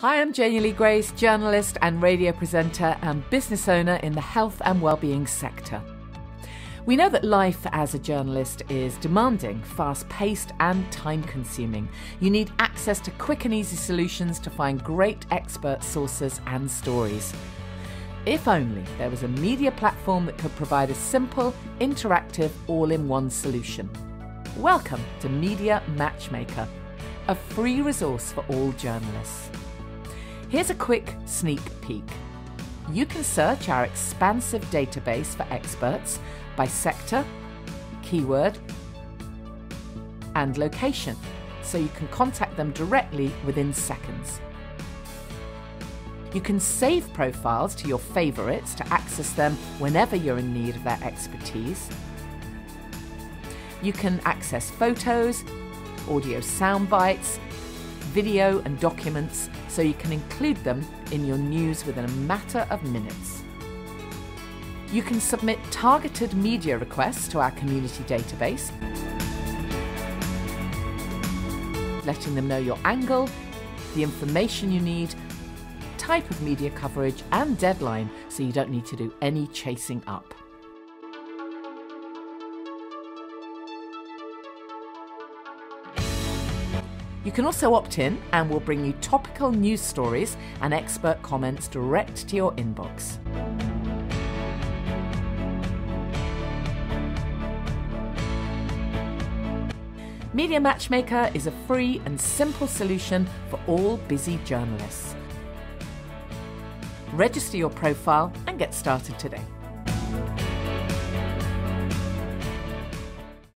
Hi, I'm Janey Lee Grace, journalist and radio presenter and business owner in the health and well-being sector. We know that life as a journalist is demanding, fast paced, and time consuming. You need access to quick and easy solutions to find great expert sources and stories. If only there was a media platform that could provide a simple, interactive, all in one solution. Welcome to Media Matchmaker, a free resource for all journalists. Here's a quick sneak peek. You can search our expansive database for experts by sector, keyword, and location, so you can contact them directly within seconds. You can save profiles to your favourites to access them whenever you're in need of their expertise. You can access photos, audio sound bites, video and documents so you can include them in your news within a matter of minutes. You can submit targeted media requests to our community database, letting them know your angle, the information you need, type of media coverage, and deadline so you don't need to do any chasing up. You can also opt in and we'll bring you topical news stories and expert comments direct to your inbox. Media Matchmaker is a free and simple solution for all busy journalists. Register your profile and get started today.